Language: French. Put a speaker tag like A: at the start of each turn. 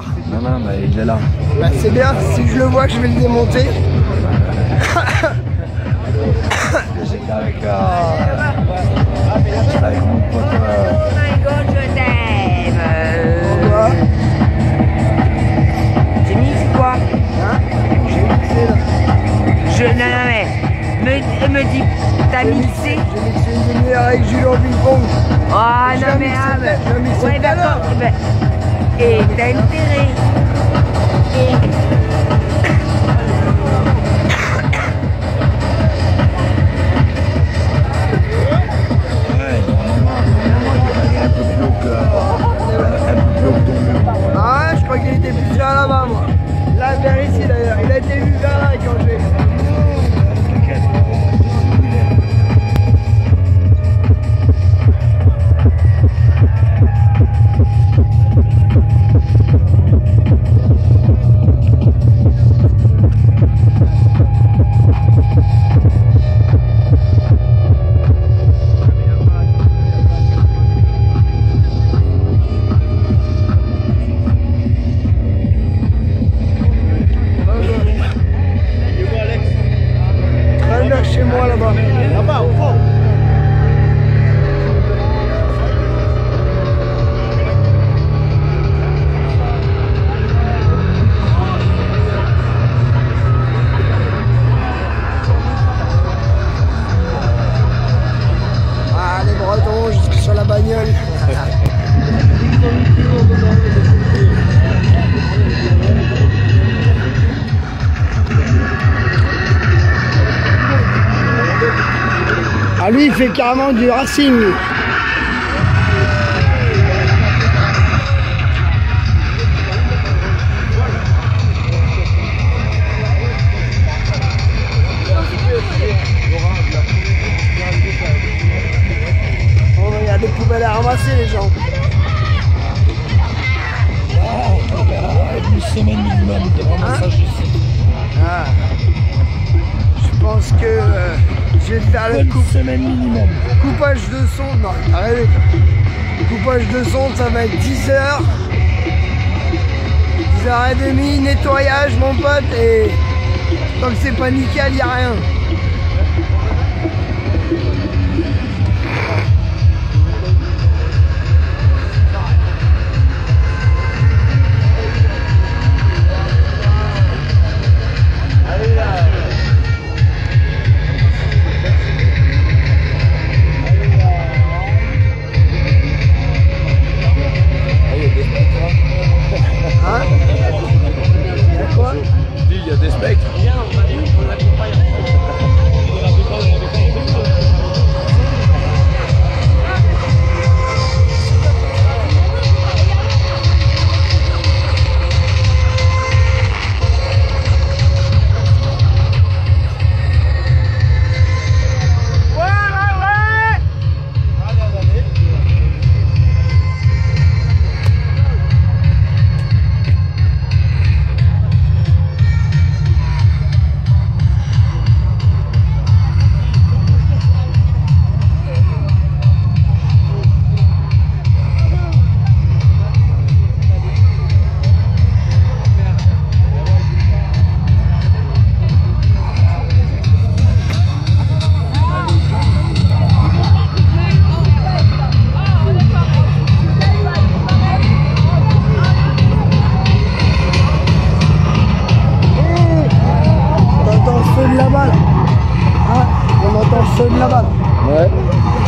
A: Non, non, mais il est là.
B: Bah, c'est bien, si je le vois, je vais le démonter.
A: J'étais avec, euh, avec mon pote. euh,
C: Oh my god, je t'aime. Euh,
B: Quoi
C: J'ai mis quoi
B: Hein J'ai mixé là.
C: Je. Non, non, mais. Me, me dis. T'as mixé
B: J'ai mixé une demi-heure avec Julien Ping-Pong.
C: Oh
B: Je
C: non, mais. Ah,
B: mixé
C: ouais, d'accord. Et t'as intérêt. Et.
B: Ah lui il fait carrément du racing je vais faire le
A: semaine minimum.
B: Coupage de son, non, arrêtez. Coupage de son, ça va être 10 heures. 10h30, nettoyage mon pote et tant que c'est pas nickel, y a rien.
A: Ouais.